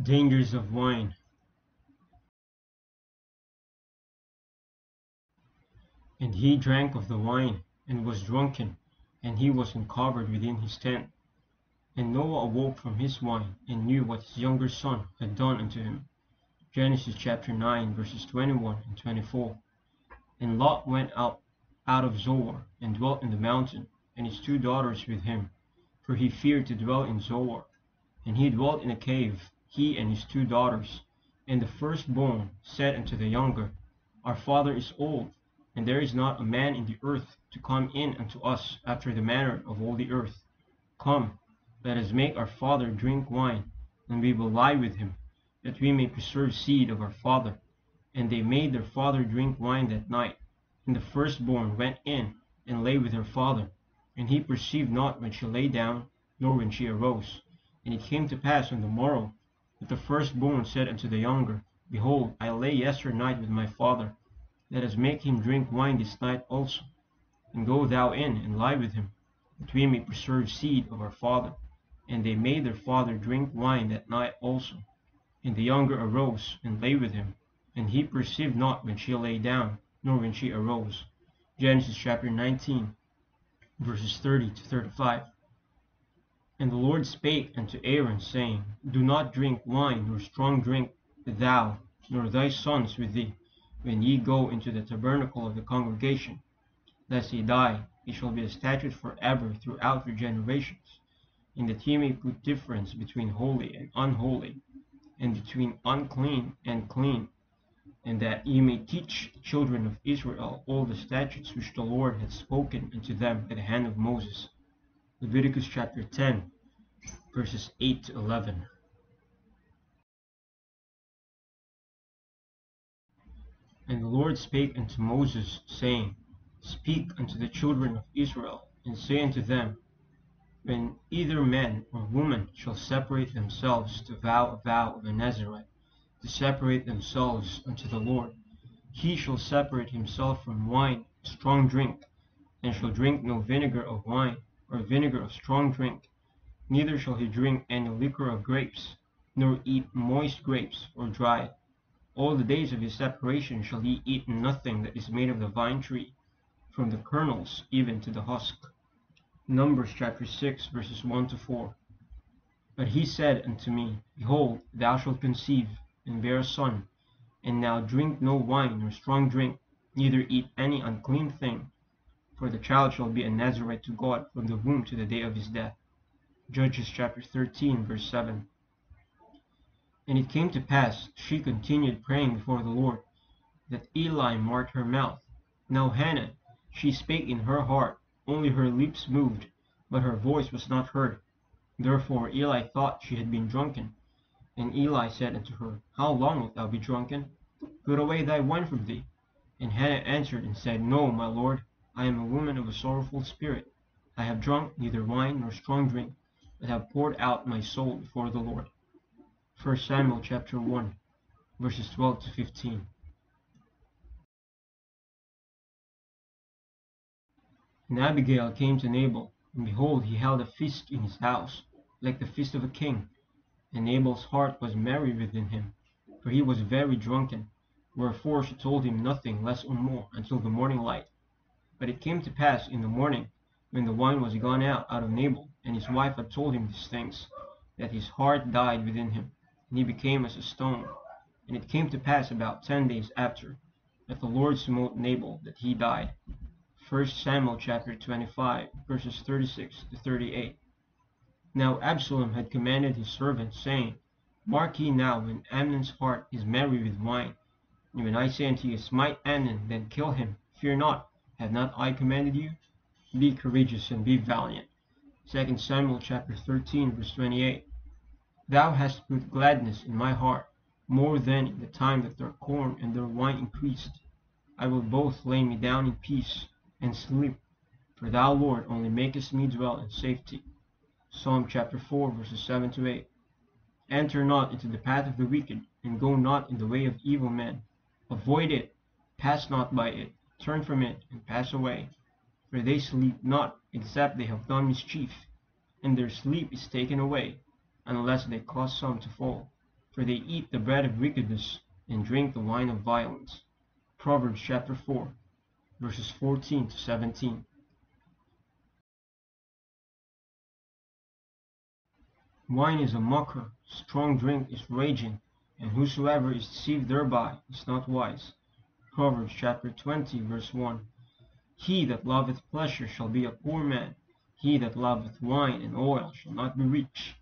Dangers of wine. And he drank of the wine, and was drunken, and he was uncovered within his tent. And Noah awoke from his wine, and knew what his younger son had done unto him. Genesis chapter 9, verses 21 and 24. And Lot went out, out of Zoar, and dwelt in the mountain, and his two daughters with him, for he feared to dwell in Zoar. And he dwelt in a cave, he and his two daughters. And the firstborn said unto the younger, Our father is old, and there is not a man in the earth to come in unto us after the manner of all the earth. Come, let us make our father drink wine, and we will lie with him, that we may preserve seed of our father. And they made their father drink wine that night. And the firstborn went in and lay with her father. And he perceived not when she lay down, nor when she arose. And it came to pass on the morrow that the firstborn said unto the younger, Behold, I lay yesternight with my father. Let us make him drink wine this night also. And go thou in and lie with him, that we may preserve seed of our father. And they made their father drink wine that night also. And the younger arose and lay with him. And he perceived not when she lay down, nor when she arose. Genesis chapter 19, verses 30 to 35. And the Lord spake unto Aaron, saying, Do not drink wine nor strong drink, thou, nor thy sons with thee, when ye go into the tabernacle of the congregation, lest ye die. It shall be a statute for ever throughout your generations, in that ye may put difference between holy and unholy, and between unclean and clean, and that ye may teach children of Israel all the statutes which the Lord hath spoken unto them by the hand of Moses. Leviticus chapter 10, verses 8 to 11. And the Lord spake unto Moses, saying, Speak unto the children of Israel, and say unto them, When either man or woman shall separate themselves to vow a vow of a Nazarite, to separate themselves unto the Lord, he shall separate himself from wine, strong drink, and shall drink no vinegar of wine, or vinegar of strong drink, neither shall he drink any liquor of grapes, nor eat moist grapes, or dry. All the days of his separation shall he eat nothing that is made of the vine tree, from the kernels even to the husk. Numbers chapter 6, verses 1 to 4. But he said unto me, Behold, thou shalt conceive, and bear a son, and now drink no wine nor strong drink, neither eat any unclean thing, for the child shall be a Nazarite to God from the womb to the day of his death. Judges chapter 13, verse 7. And it came to pass, she continued praying before the Lord, that Eli marked her mouth. Now Hannah, she spake in her heart, only her lips moved, but her voice was not heard. Therefore Eli thought she had been drunken. And Eli said unto her, How long wilt thou be drunken? Put away thy wine from thee. And Hannah answered and said, No, my lord, I am a woman of a sorrowful spirit. I have drunk neither wine nor strong drink, but have poured out my soul before the Lord. 1 Samuel chapter 1, verses 12 to 15. And Abigail came to Nabal, and behold, he held a feast in his house, like the feast of a king. And Nabal's heart was merry within him, for he was very drunken. Wherefore she told him nothing less or more until the morning light. But it came to pass in the morning, when the wine was gone out out of Nabal, and his wife had told him these things, that his heart died within him, and he became as a stone. And it came to pass about ten days after, that the Lord smote Nabal, that he died. 1 Samuel chapter 25, verses 36 to 38. Now Absalom had commanded his servants, saying, Mark ye now when Amnon's heart is merry with wine. And when I say unto you, Smite Amnon, then kill him, fear not, have not I commanded you? Be courageous and be valiant. 2 Samuel chapter 13, verse 28. Thou hast put gladness in my heart, more than in the time that their corn and their wine increased. I will both lay me down in peace and sleep, for thou, Lord, only makest me dwell in safety. Psalm chapter 4, verses 7 to 8. Enter not into the path of the wicked, and go not in the way of evil men. Avoid it, pass not by it, turn from it, and pass away. For they sleep not, except they have done mischief, and their sleep is taken away, unless they cause some to fall. for they eat the bread of wickedness and drink the wine of violence. Proverbs chapter 4, verses 14 to 17. Wine is a mocker, strong drink is raging, and whosoever is deceived thereby is not wise. Proverbs chapter 20, verse 1. He that loveth pleasure shall be a poor man. He that loveth wine and oil shall not be rich.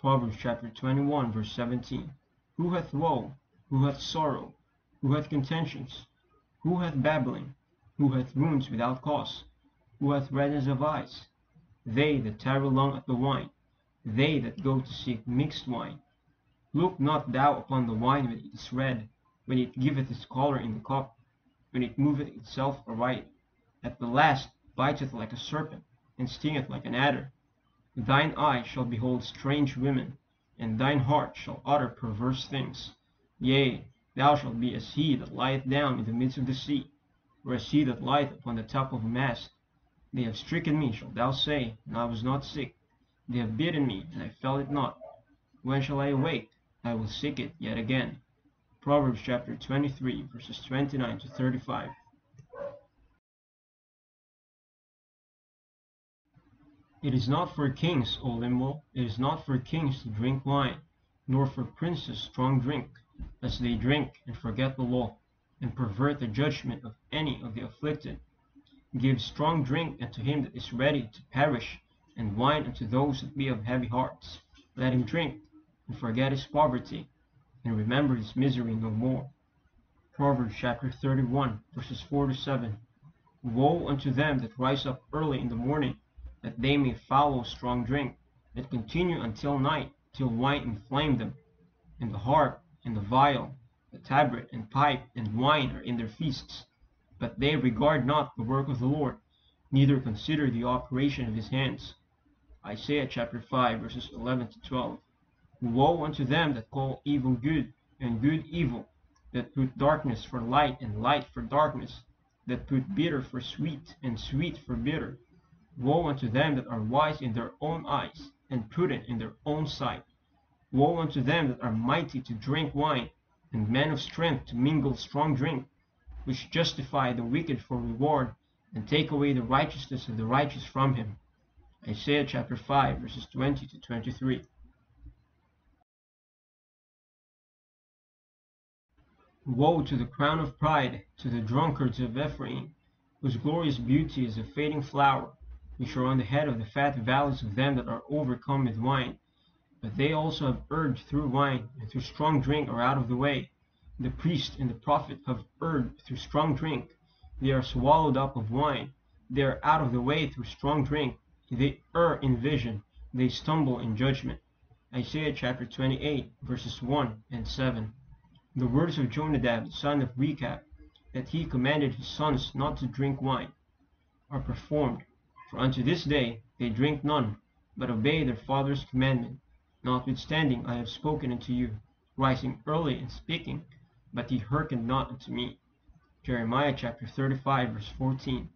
Proverbs chapter 21, verse 17. Who hath woe? Who hath sorrow? Who hath contentions? Who hath babbling? Who hath wounds without cause? Who hath redness of eyes? They that tarry long at the wine, they that go to seek mixed wine. Look not thou upon the wine when it is red, when it giveth its colour in the cup, when it moveth itself aright. At the last biteth like a serpent, and stingeth like an adder. Thine eye shall behold strange women, and thine heart shall utter perverse things. Yea, thou shalt be as he that lieth down in the midst of the sea, or as he that lieth upon the top of a mast. They have stricken me, shalt thou say, and I was not sick. They have bitten me, and I felt it not. When shall I awake? I will seek it yet again. Proverbs chapter 23, verses 29 to 35. It is not for kings, O Lemuel, it is not for kings to drink wine, nor for princes strong drink, lest they drink and forget the law, and pervert the judgment of any of the afflicted. Give strong drink unto him that is ready to perish, and wine unto those that be of heavy hearts. Let him drink, and forget his poverty, and remember his misery no more. Proverbs chapter 31, verses 4 to 7. Woe unto them that rise up early in the morning, that they may follow strong drink, that continue until night, till wine inflame them. And the harp, and the viol, the tabret, and pipe, and wine are in their feasts. But they regard not the work of the Lord, neither consider the operation of his hands. Isaiah chapter 5, verses 11 to 12. Woe unto them that call evil good, and good evil, that put darkness for light, and light for darkness, that put bitter for sweet, and sweet for bitter. Woe unto them that are wise in their own eyes, and prudent in their own sight. Woe unto them that are mighty to drink wine, and men of strength to mingle strong drink, which justify the wicked for reward, and take away the righteousness of the righteous from him. Isaiah chapter 5, verses 20 to 23. Woe to the crown of pride, to the drunkards of Ephraim, whose glorious beauty is a fading flower, which are on the head of the fat valleys of them that are overcome with wine. But they also have erred through wine, and through strong drink are out of the way. The priest and the prophet have erred through strong drink. They are swallowed up of wine. They are out of the way through strong drink. They err in vision. They stumble in judgment. Isaiah chapter 28, verses 1 and 7 the words of Jonadab, son of Rechab, that he commanded his sons not to drink wine, are performed. For unto this day they drink none, but obey their father's commandment. Notwithstanding I have spoken unto you, rising early and speaking, but ye hearkened not unto me. Jeremiah chapter 35, verse 14.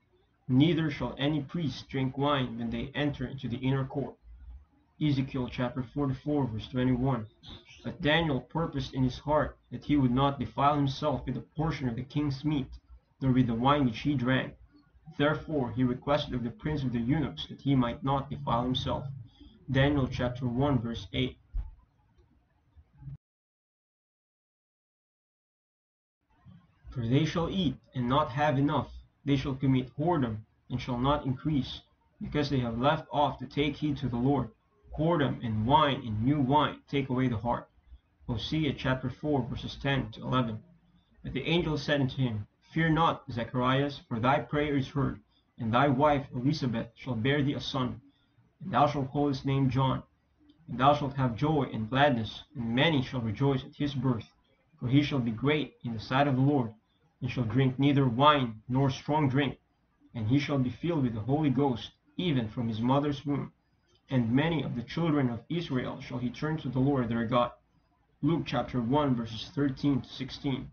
Neither shall any priest drink wine when they enter into the inner court. Ezekiel chapter 44, verse 21. But Daniel purposed in his heart that he would not defile himself with a portion of the king's meat, nor with the wine which he drank. Therefore he requested of the prince of the eunuchs that he might not defile himself. Daniel chapter 1 verse 8. For they shall eat and not have enough, they shall commit whoredom and shall not increase, because they have left off to take heed to the Lord. Whoredom and wine and new wine take away the heart. Hosea chapter 4 verses 10 to 11. But the angel said unto him, Fear not, Zacharias, for thy prayer is heard, and thy wife Elizabeth shall bear thee a son, and thou shalt call his name John. And thou shalt have joy and gladness, and many shall rejoice at his birth, for he shall be great in the sight of the Lord, and shall drink neither wine nor strong drink, and he shall be filled with the Holy Ghost, even from his mother's womb. And many of the children of Israel shall he turn to the Lord their God Luke chapter 1 verses 13 to 16.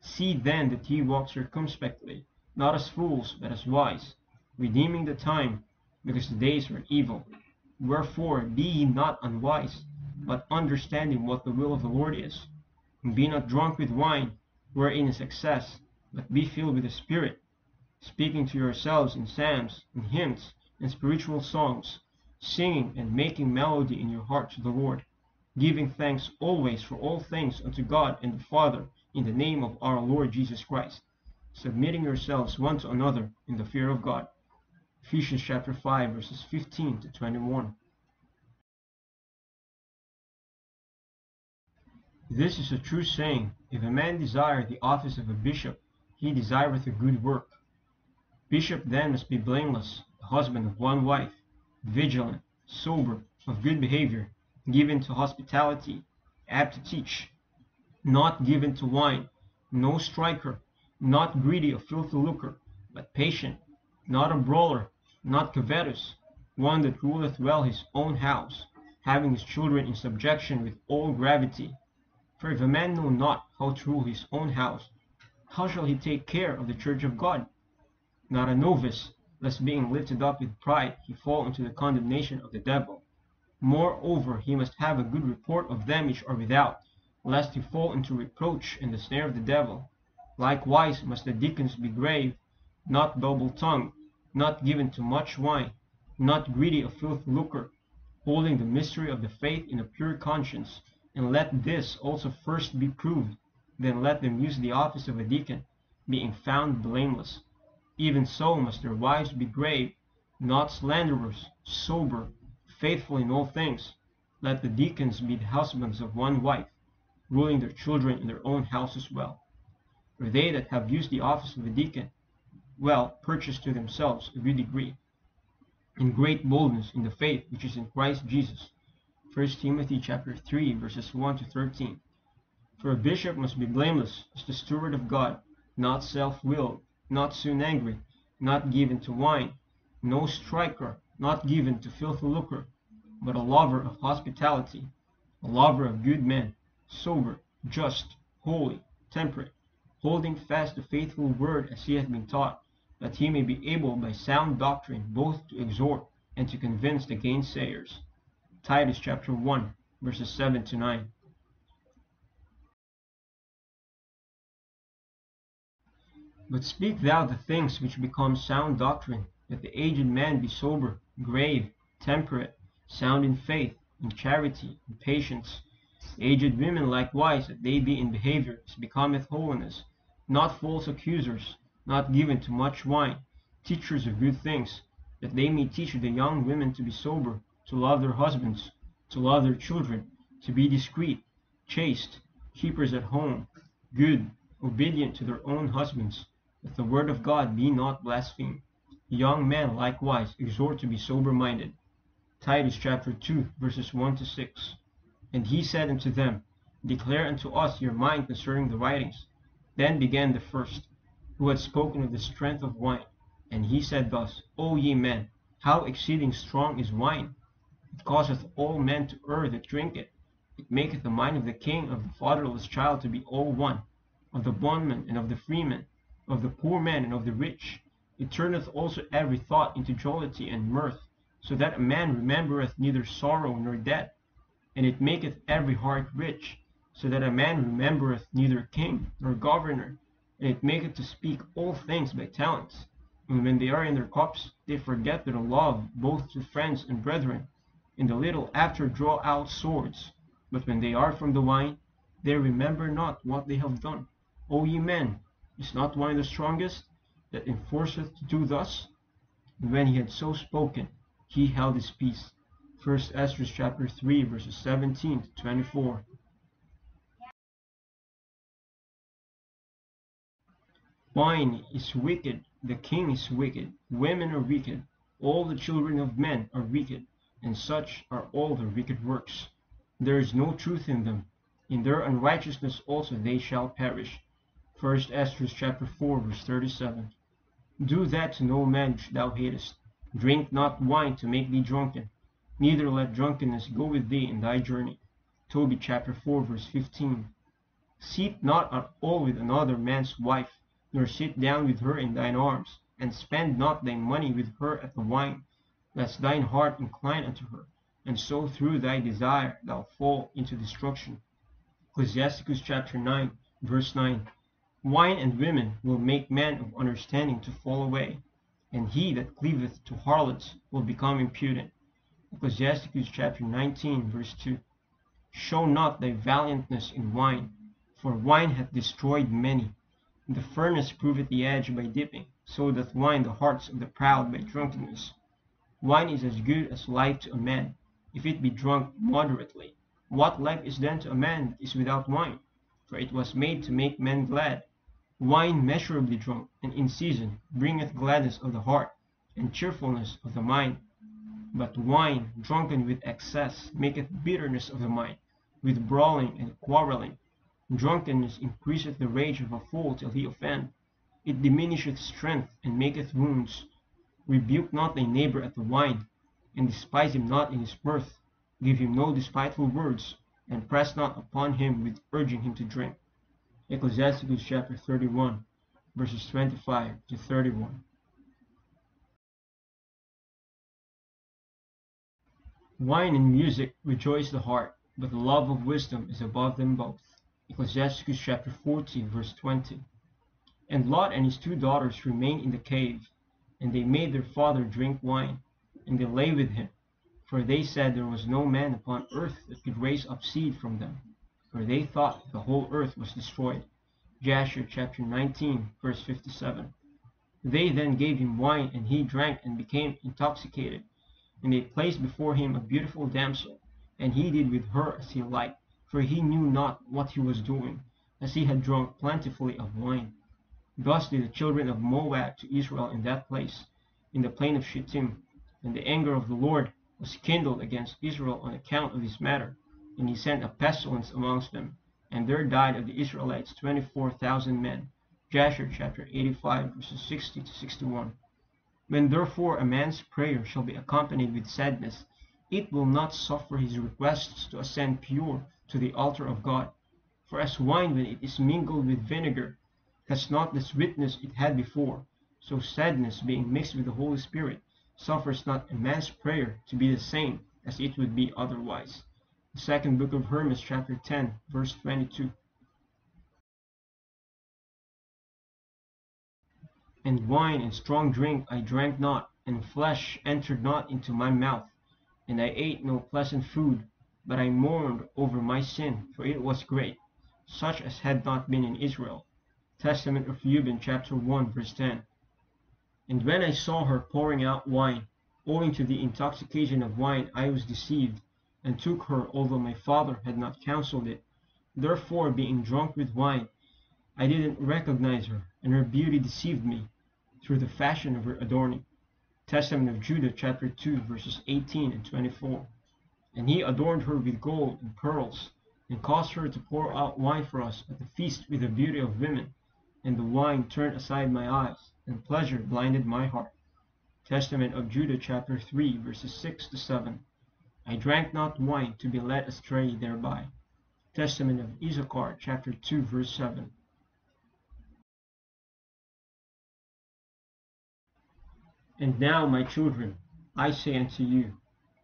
See then that ye walk circumspectly, not as fools, but as wise, redeeming the time, because the days are evil. Wherefore be ye not unwise, but understanding what the will of the Lord is. And be not drunk with wine, wherein is excess, but be filled with the Spirit, speaking to yourselves in psalms and hymns and spiritual songs, singing and making melody in your heart to the Lord, giving thanks always for all things unto God and the Father in the name of our Lord Jesus Christ, submitting yourselves one to another in the fear of God. Ephesians chapter 5 verses 15 to 21. This is a true saying, if a man desire the office of a bishop, he desireth a good work. Bishop then must be blameless, the husband of one wife, vigilant, sober, of good behavior, given to hospitality, apt to teach, not given to wine, no striker, not greedy of filthy lucre, but patient, not a brawler, not covetous, one that ruleth well his own house, having his children in subjection with all gravity. For if a man know not how to rule his own house, how shall he take care of the church of God? Not a novice, lest being lifted up with pride he fall into the condemnation of the devil. Moreover, he must have a good report of them which are without, lest he fall into reproach and the snare of the devil. Likewise must the deacons be grave, not double-tongued, not given to much wine, not greedy of filthy lucre, holding the mystery of the faith in a pure conscience, and let this also first be proved, then let them use the office of a deacon, being found blameless. Even so must their wives be grave, not slanderers, sober, faithful in all things. Let the deacons be the husbands of one wife, ruling their children in their own houses well. For they that have used the office of a deacon, well purchase to themselves a good degree, and great boldness in the faith which is in Christ Jesus. 1 Timothy chapter 3 verses 1 to 13. For a bishop must be blameless as the steward of God, not self-willed, not soon angry, not given to wine, no striker, not given to filthy lucre, but a lover of hospitality, a lover of good men, sober, just, holy, temperate, holding fast the faithful word as he hath been taught, that he may be able by sound doctrine both to exhort and to convince the gainsayers. Titus chapter 1, verses 7 to 9. But speak thou the things which become sound doctrine, that the aged man be sober, grave, temperate, sound in faith, in charity, in patience. Aged women likewise, that they be in behavior as becometh holiness, not false accusers, not given to much wine, teachers of good things, that they may teach the young women to be sober, to love their husbands, to love their children, to be discreet, chaste, keepers at home, good, obedient to their own husbands, that the word of God be not blasphemed. Young men likewise exhort to be sober-minded. Titus chapter 2 verses 1 to 6. And he said unto them, Declare unto us your mind concerning the writings. Then began the first, who had spoken of the strength of wine. And he said thus, O ye men, how exceeding strong is wine! It causeth all men to err that drink it. It maketh the mind of the king of the fatherless child to be all one, of the bondman and of the freeman, of the poor man and of the rich. It turneth also every thought into jollity and mirth, so that a man remembereth neither sorrow nor death. And it maketh every heart rich, so that a man remembereth neither king nor governor. And it maketh to speak all things by talents. And when they are in their cups, they forget their love both to friends and brethren. And the little after draw out swords. But when they are from the wine, they remember not what they have done. O ye men, is not wine the strongest, that enforceth to do thus? And when he had so spoken, he held his peace. 1 Esdras chapter 3 verses 17 to 24. Wine is wicked, the king is wicked, women are wicked, all the children of men are wicked, and such are all their wicked works. There is no truth in them. In their unrighteousness also they shall perish. 1 Esdras chapter 4 verse 37. Do that to no man which thou hatest. Drink not wine to make thee drunken, neither let drunkenness go with thee in thy journey. Tobit chapter 4 verse 15. Sit not at all with another man's wife, nor sit down with her in thine arms, and spend not thy money with her at the wine, lest thine heart incline unto her, and so through thy desire thou fall into destruction. Ecclesiasticus chapter 9, verse 9. Wine and women will make men of understanding to fall away, and he that cleaveth to harlots will become impudent. Ecclesiasticus chapter 19, verse 2. Show not thy valiantness in wine, for wine hath destroyed many. The furnace proveth the edge by dipping, so doth wine the hearts of the proud by drunkenness. Wine is as good as life to a man, if it be drunk moderately. What life is then to a man that is without wine? For it was made to make men glad. Wine measurably drunk, and in season, bringeth gladness of the heart, and cheerfulness of the mind. But wine drunken with excess maketh bitterness of the mind, with brawling and quarrelling. Drunkenness increaseth the rage of a fool till he offend. It diminisheth strength, and maketh wounds. Rebuke not thy neighbor at the wine, and despise him not in his mirth. Give him no despiteful words, and press not upon him with urging him to drink. Ecclesiasticus chapter 31, verses 25 to 31. Wine and music rejoice the heart, but the love of wisdom is above them both. Ecclesiasticus chapter 40, verse 20. And Lot and his two daughters remained in the cave, and they made their father drink wine, and they lay with him, for they said there was no man upon earth that could raise up seed from them, for they thought the whole earth was destroyed. Jasher chapter 19, verse 57. They then gave him wine, and he drank and became intoxicated. And they placed before him a beautiful damsel, and he did with her as he liked, for he knew not what he was doing, as he had drunk plentifully of wine. Thus did the children of Moab to Israel in that place, in the plain of Shittim. And the anger of the Lord was kindled against Israel on account of this matter, and he sent a pestilence amongst them, and there died of the Israelites twenty-four thousand men. Jasher chapter 85 verses 60 to 61. When therefore a man's prayer shall be accompanied with sadness, it will not suffer his requests to ascend pure to the altar of God. For as wine when it is mingled with vinegar has not the sweetness it had before, so sadness being mixed with the Holy Spirit suffers not a man's prayer to be the same as it would be otherwise. Second book of Hermas chapter 10 verse 22. And wine and strong drink I drank not, and flesh entered not into my mouth, and I ate no pleasant food, but I mourned over my sin, for it was great, such as had not been in Israel. Testament of Reuben chapter 1 verse 10. And when I saw her pouring out wine, owing to the intoxication of wine I was deceived, and took her although my father had not counseled it. Therefore being drunk with wine, I didn't recognize her, and her beauty deceived me through the fashion of her adorning. Testament of Judah chapter 2 verses 18 and 24. And he adorned her with gold and pearls, and caused her to pour out wine for us at the feast with the beauty of women. And the wine turned aside my eyes, and pleasure blinded my heart. Testament of Judah chapter 3 verses 6 to 7. I drank not wine to be led astray thereby. Testament of Issachar chapter 2 verse 7. And now, my children, I say unto you,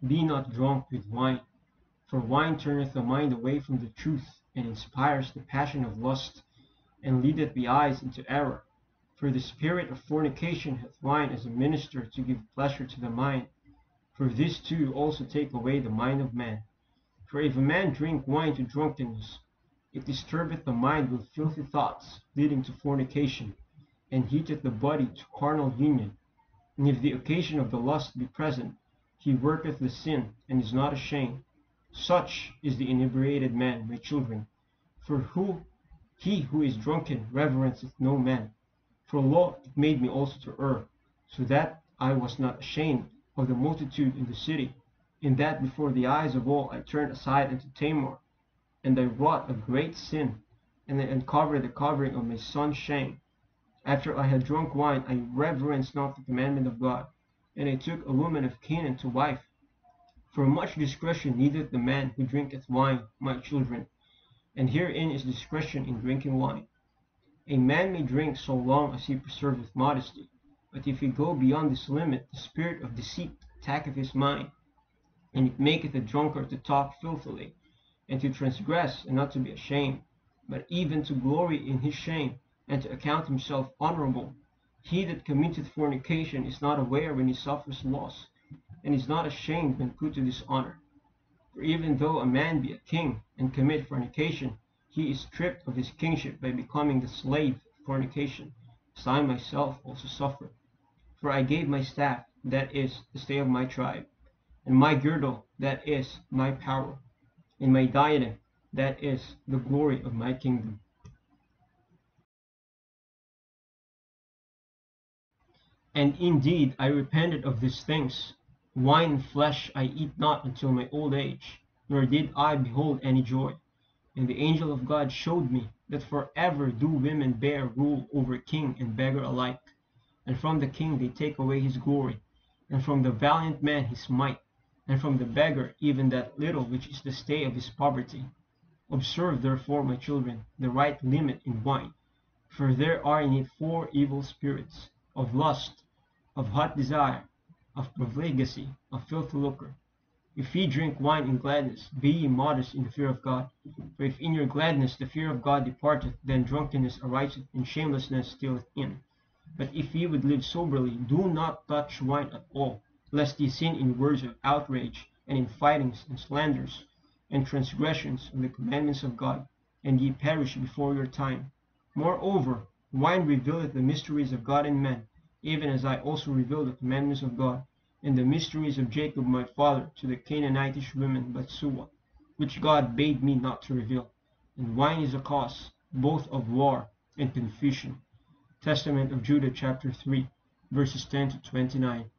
be not drunk with wine, for wine turneth the mind away from the truth, and inspires the passion of lust, and leadeth the eyes into error. For the spirit of fornication hath wine as a minister to give pleasure to the mind, for this too also take away the mind of man. For if a man drink wine to drunkenness, it disturbeth the mind with filthy thoughts, leading to fornication, and heateth the body to carnal union. And if the occasion of the lust be present, he worketh the sin, and is not ashamed. Such is the inebriated man, my children. For who he who is drunken reverenceth no man. For lo, it made me also to err, so that I was not ashamed of the multitude in the city, in that before the eyes of all I turned aside unto Tamar, and I wrought a great sin, and I uncovered the covering of my son's shame. After I had drunk wine, I reverenced not the commandment of God, and I took a woman of Canaan to wife. For much discretion needeth the man who drinketh wine, my children, and herein is discretion in drinking wine. A man may drink so long as he preserveth modesty, but if he go beyond this limit, the spirit of deceit attacketh his mind, and it maketh a drunkard to talk filthily, and to transgress, and not to be ashamed, but even to glory in his shame, and to account himself honorable. He that committeth fornication is not aware when he suffers loss, and is not ashamed when put to dishonor. For even though a man be a king, and commit fornication, he is stripped of his kingship by becoming the slave of fornication, as I myself also suffered. For I gave my staff, that is, the stay of my tribe, and my girdle, that is, my power, and my diadem, that is, the glory of my kingdom. And indeed I repented of these things. Wine and flesh I eat not until my old age, nor did I behold any joy. And the angel of God showed me that for ever do women bear rule over king and beggar alike. And from the king they take away his glory, and from the valiant man his might, and from the beggar even that little which is the stay of his poverty. Observe therefore, my children, the right limit in wine, for there are in it four evil spirits, of lust, of hot desire, of profligacy, of filthy lucre. If ye drink wine in gladness, be ye modest in the fear of God. For if in your gladness the fear of God departeth, then drunkenness ariseth, and shamelessness stealeth in. But if ye would live soberly, do not touch wine at all, lest ye sin in words of outrage, and in fightings and slanders, and transgressions of the commandments of God, and ye perish before your time. Moreover, wine revealeth the mysteries of God in men even as I also revealed the commandments of God, and the mysteries of Jacob my father to the Canaanitish woman Bathshua, which God bade me not to reveal. And wine is a cause both of war and confusion. Testament of Judah chapter 3 verses 10 to 29.